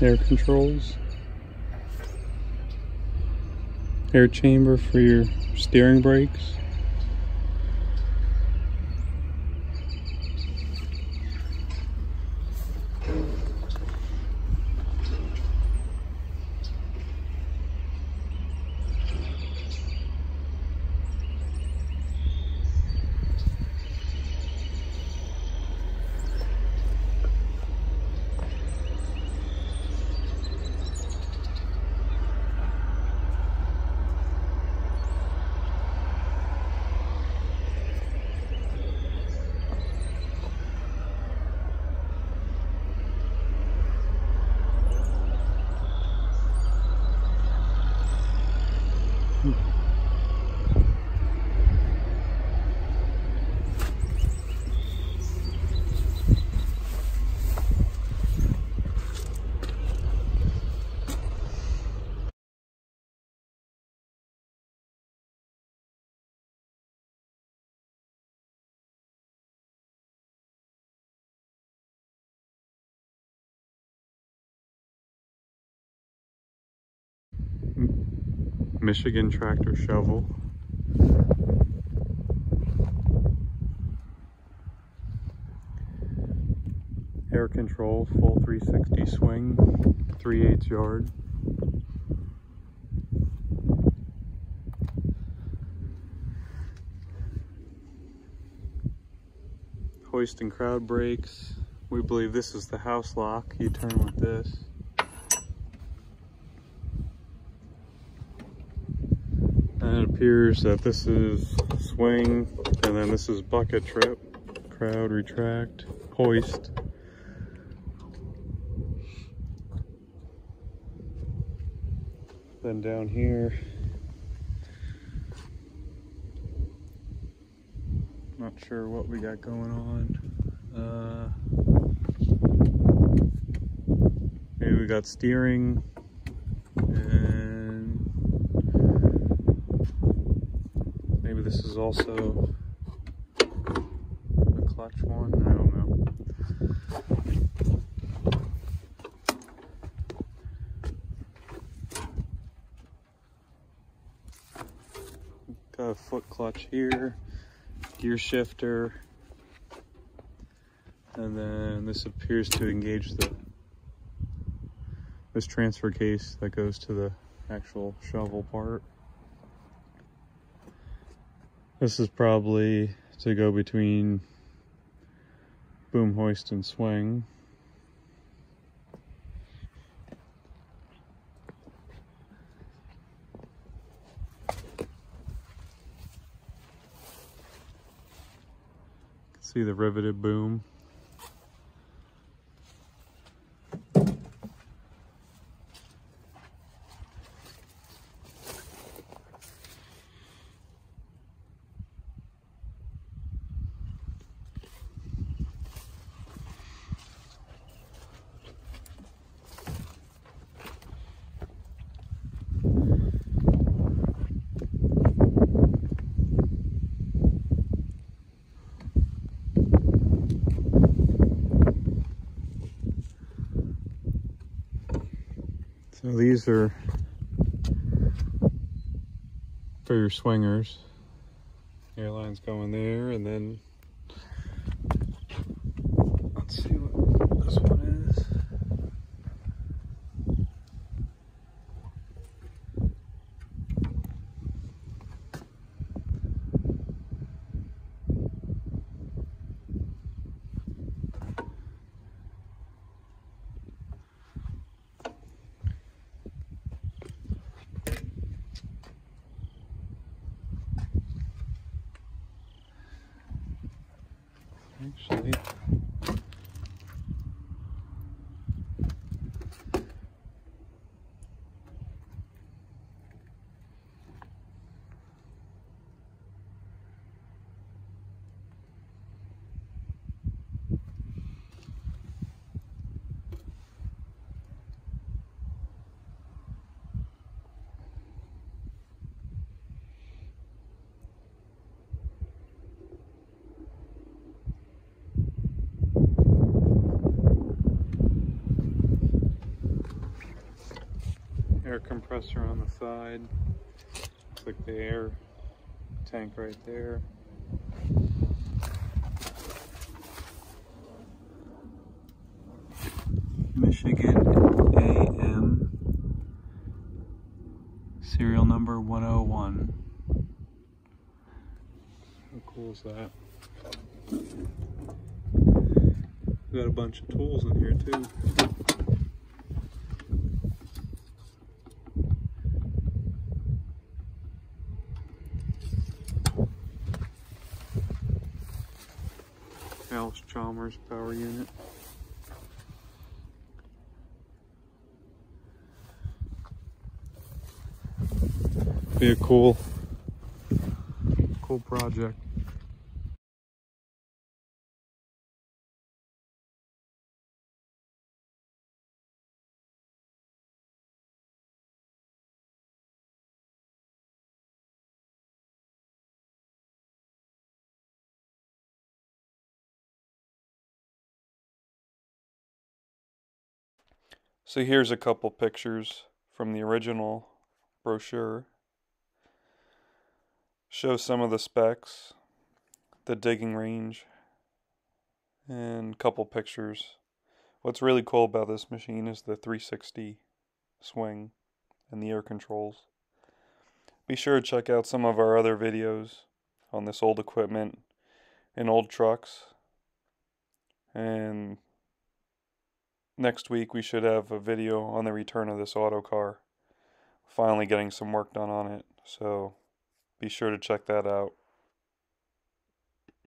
air controls. Air chamber for your steering brakes. Michigan tractor shovel. Air control, full 360 swing, 3 8 yard. Hoist and crowd brakes. We believe this is the house lock. You turn with this. And it appears that this is swing, and then this is bucket trip, crowd, retract, hoist. Then down here, not sure what we got going on. Uh, maybe we got steering and maybe this is also a clutch one. I don't know. Got a foot clutch here, gear shifter, and then this appears to engage the this transfer case that goes to the actual shovel part. This is probably to go between boom hoist and swing. See the riveted boom. These are for your swingers. Airlines going there and then let's see what this one is. Actually, air compressor on the side. Looks like the air tank right there. Michigan AM serial number 101. How cool is that? Got a bunch of tools in here too. Allis-Chalmers power unit. Be a cool, cool project. So here's a couple pictures from the original brochure. Show some of the specs, the digging range, and couple pictures. What's really cool about this machine is the 360 swing and the air controls. Be sure to check out some of our other videos on this old equipment and old trucks. And next week we should have a video on the return of this Autocar. Finally getting some work done on it. So be sure to check that out.